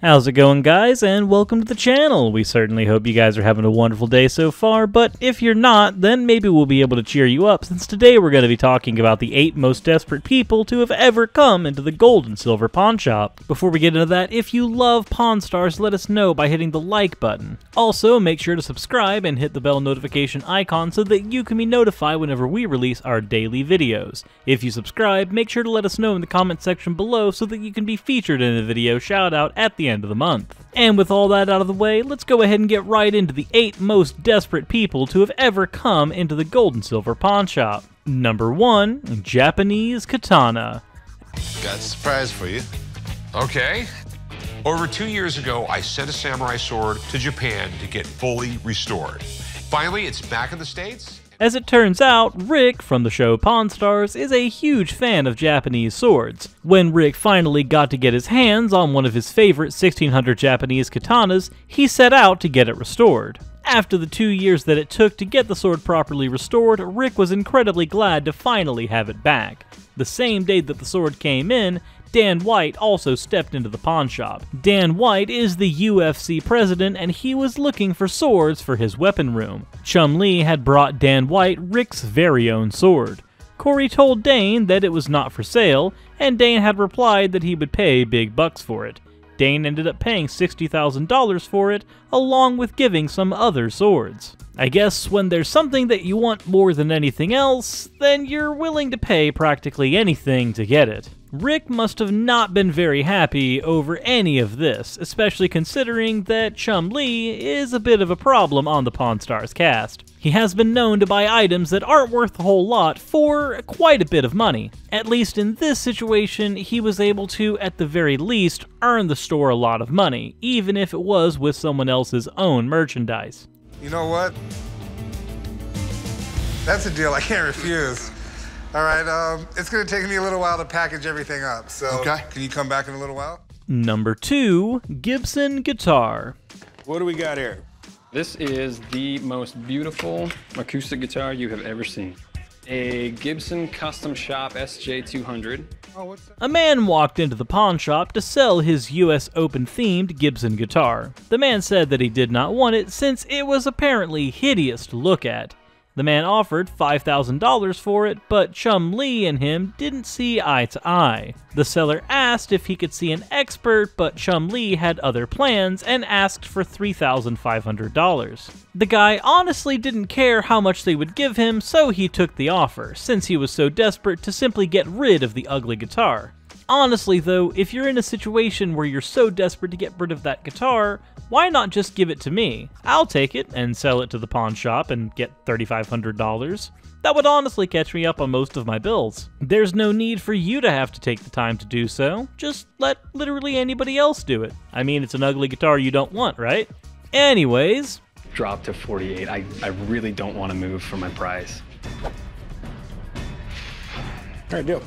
How's it going guys and welcome to the channel. We certainly hope you guys are having a wonderful day so far, but if you're not, then maybe we'll be able to cheer you up since today we're going to be talking about the 8 most desperate people to have ever come into the gold and silver pawn shop. Before we get into that, if you love Pawn Stars, let us know by hitting the like button. Also, make sure to subscribe and hit the bell notification icon so that you can be notified whenever we release our daily videos. If you subscribe, make sure to let us know in the comment section below so that you can be featured in a video shout out at the end of the month. And with all that out of the way, let's go ahead and get right into the 8 most desperate people to have ever come into the gold and silver pawn shop. Number 1. Japanese Katana Got a surprise for you. Okay. Over two years ago, I sent a samurai sword to Japan to get fully restored. Finally, it's back in the States. As it turns out, Rick from the show Pawn Stars is a huge fan of Japanese swords. When Rick finally got to get his hands on one of his favorite 1600 Japanese katanas, he set out to get it restored. After the two years that it took to get the sword properly restored, Rick was incredibly glad to finally have it back. The same day that the sword came in, Dan White also stepped into the pawn shop. Dan White is the UFC president and he was looking for swords for his weapon room. Chumlee had brought Dan White Rick's very own sword. Corey told Dane that it was not for sale, and Dane had replied that he would pay big bucks for it. Dane ended up paying $60,000 for it, along with giving some other swords. I guess when there's something that you want more than anything else, then you're willing to pay practically anything to get it. Rick must have not been very happy over any of this, especially considering that Chumlee is a bit of a problem on the Pawn Stars cast. He has been known to buy items that aren't worth a whole lot for quite a bit of money. At least in this situation, he was able to, at the very least, earn the store a lot of money, even if it was with someone else's own merchandise. You know what? That's a deal I can't refuse. All right, um, it's gonna take me a little while to package everything up. So, Okay. can you come back in a little while? Number 2. Gibson Guitar What do we got here? This is the most beautiful acoustic guitar you have ever seen. A Gibson Custom Shop SJ200. Oh. A man walked into the pawn shop to sell his US Open themed Gibson guitar. The man said that he did not want it since it was apparently hideous to look at. The man offered $5,000 for it, but Chumlee and him didn't see eye to eye. The seller asked if he could see an expert, but Chumlee had other plans and asked for $3,500. The guy honestly didn't care how much they would give him, so he took the offer, since he was so desperate to simply get rid of the ugly guitar. Honestly, though, if you're in a situation where you're so desperate to get rid of that guitar, why not just give it to me? I'll take it and sell it to the pawn shop and get $3,500. That would honestly catch me up on most of my bills. There's no need for you to have to take the time to do so. Just let literally anybody else do it. I mean, it's an ugly guitar you don't want, right? Anyways, Drop to 48. I, I really don't want to move for my price. All right, deal.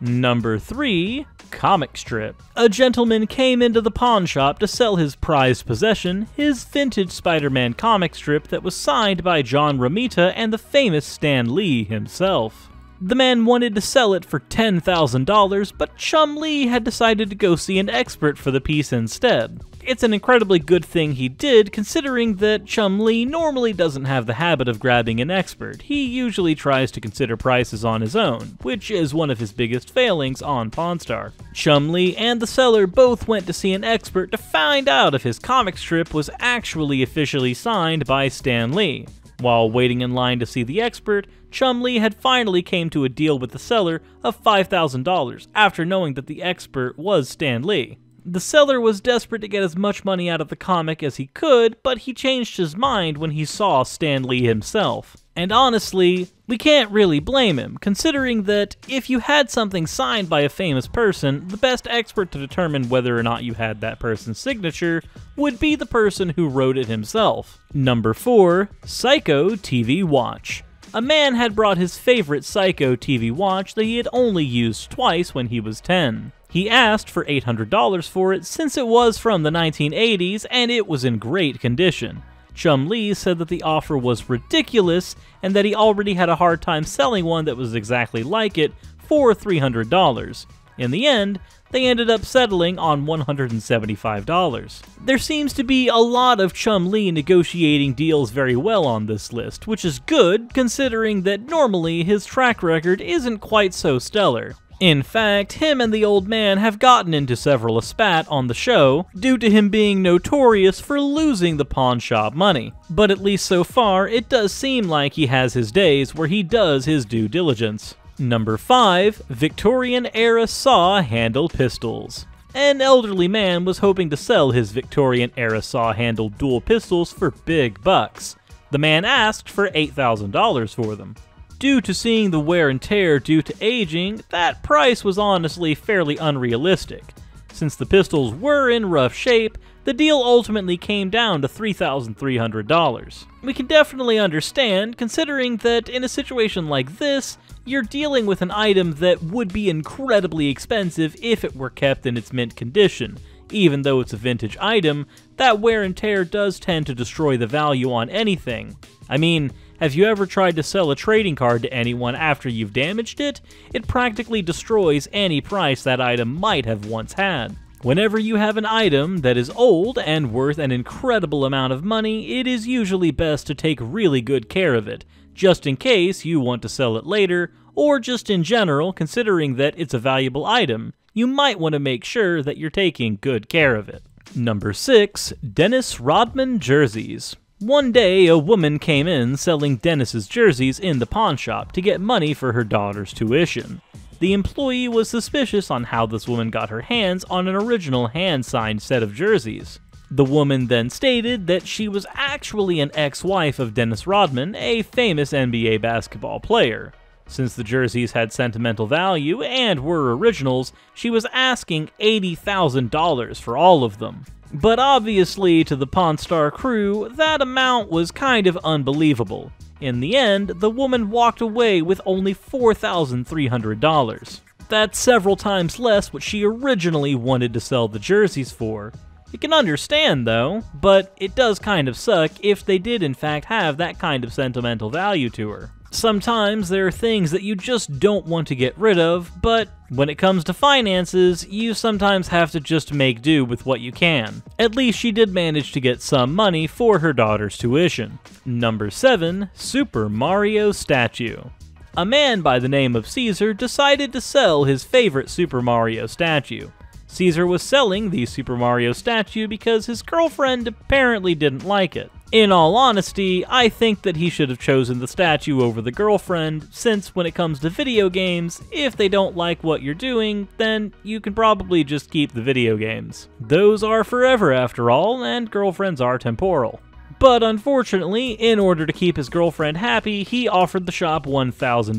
Number 3. Comic Strip. A gentleman came into the pawn shop to sell his prized possession, his vintage Spider Man comic strip that was signed by John Romita and the famous Stan Lee himself. The man wanted to sell it for $10,000, but Chumlee had decided to go see an expert for the piece instead. It's an incredibly good thing he did, considering that Chumlee normally doesn't have the habit of grabbing an expert. He usually tries to consider prices on his own, which is one of his biggest failings on Pawn Star. Chumlee and the seller both went to see an expert to find out if his comic strip was actually officially signed by Stan Lee. While waiting in line to see the expert, Chumlee had finally came to a deal with the seller of $5,000 after knowing that the expert was Stan Lee. The seller was desperate to get as much money out of the comic as he could, but he changed his mind when he saw Stan Lee himself. And honestly, we can't really blame him, considering that if you had something signed by a famous person, the best expert to determine whether or not you had that person's signature would be the person who wrote it himself. Number 4. Seiko TV Watch. A man had brought his favorite Seiko TV watch that he had only used twice when he was 10. He asked for $800 for it since it was from the 1980s and it was in great condition. Chumlee said that the offer was ridiculous and that he already had a hard time selling one that was exactly like it for $300. In the end, they ended up settling on $175. There seems to be a lot of Chumlee negotiating deals very well on this list, which is good considering that normally his track record isn't quite so stellar. In fact, him and the old man have gotten into several a spat on the show due to him being notorious for losing the pawn shop money. But at least so far, it does seem like he has his days where he does his due diligence. Number 5. Victorian era saw handle pistols. An elderly man was hoping to sell his Victorian era saw handled dual pistols for big bucks. The man asked for $8,000 for them. Due to seeing the wear and tear due to aging, that price was honestly fairly unrealistic. Since the pistols were in rough shape, the deal ultimately came down to $3,300. We can definitely understand, considering that in a situation like this, you're dealing with an item that would be incredibly expensive if it were kept in its mint condition. Even though it's a vintage item, that wear and tear does tend to destroy the value on anything. I mean, have you ever tried to sell a trading card to anyone after you've damaged it? It practically destroys any price that item might have once had. Whenever you have an item that is old and worth an incredible amount of money, it is usually best to take really good care of it, just in case you want to sell it later, or just in general, considering that it's a valuable item, you might want to make sure that you're taking good care of it. Number 6. Dennis Rodman Jerseys one day, a woman came in selling Dennis's jerseys in the pawn shop to get money for her daughter's tuition. The employee was suspicious on how this woman got her hands on an original hand-signed set of jerseys. The woman then stated that she was actually an ex-wife of Dennis Rodman, a famous NBA basketball player. Since the jerseys had sentimental value and were originals, she was asking $80,000 for all of them. But obviously, to the Pawn Star crew, that amount was kind of unbelievable. In the end, the woman walked away with only $4,300. That's several times less what she originally wanted to sell the jerseys for. You can understand though, but it does kind of suck if they did in fact have that kind of sentimental value to her. Sometimes there are things that you just don't want to get rid of, but when it comes to finances, you sometimes have to just make do with what you can. At least she did manage to get some money for her daughter's tuition. Number 7. Super Mario Statue A man by the name of Caesar decided to sell his favorite Super Mario statue. Caesar was selling the Super Mario statue because his girlfriend apparently didn't like it. In all honesty, I think that he should have chosen the statue over the girlfriend, since when it comes to video games, if they don't like what you're doing, then you can probably just keep the video games. Those are forever after all, and girlfriends are temporal. But unfortunately, in order to keep his girlfriend happy, he offered the shop $1,000.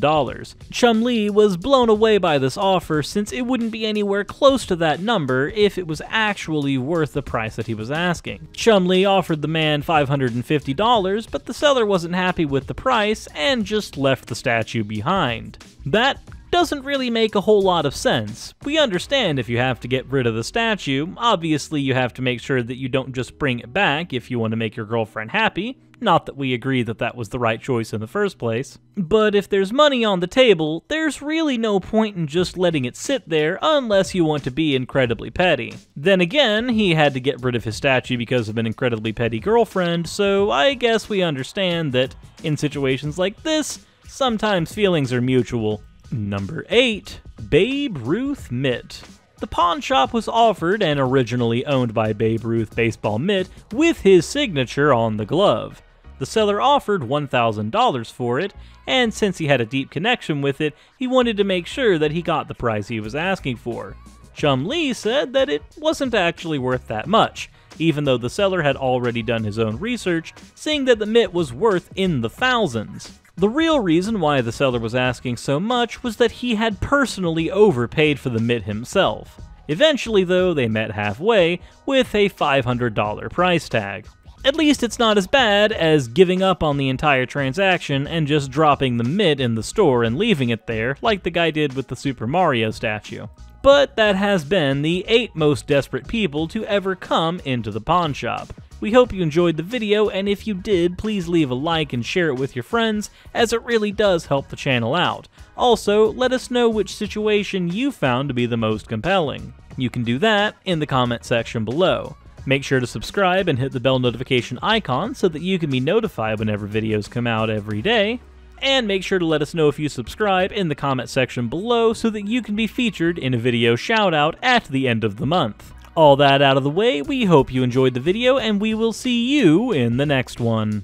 Chumlee was blown away by this offer since it wouldn't be anywhere close to that number if it was actually worth the price that he was asking. Chumlee offered the man $550, but the seller wasn't happy with the price and just left the statue behind. That doesn't really make a whole lot of sense. We understand if you have to get rid of the statue, obviously you have to make sure that you don't just bring it back if you want to make your girlfriend happy, not that we agree that that was the right choice in the first place. But if there's money on the table, there's really no point in just letting it sit there unless you want to be incredibly petty. Then again, he had to get rid of his statue because of an incredibly petty girlfriend, so I guess we understand that in situations like this, sometimes feelings are mutual. Number 8. Babe Ruth Mitt. The pawn shop was offered and originally owned by Babe Ruth baseball mitt with his signature on the glove. The seller offered $1,000 for it, and since he had a deep connection with it, he wanted to make sure that he got the price he was asking for. Chumlee said that it wasn't actually worth that much, even though the seller had already done his own research, seeing that the mitt was worth in the thousands. The real reason why the seller was asking so much was that he had personally overpaid for the mitt himself. Eventually, though, they met halfway with a $500 price tag. At least it's not as bad as giving up on the entire transaction and just dropping the mitt in the store and leaving it there, like the guy did with the Super Mario statue. But that has been the eight most desperate people to ever come into the pawn shop. We hope you enjoyed the video, and if you did, please leave a like and share it with your friends, as it really does help the channel out. Also, let us know which situation you found to be the most compelling. You can do that in the comment section below. Make sure to subscribe and hit the bell notification icon so that you can be notified whenever videos come out every day. And make sure to let us know if you subscribe in the comment section below so that you can be featured in a video shoutout at the end of the month. All that out of the way, we hope you enjoyed the video and we will see you in the next one.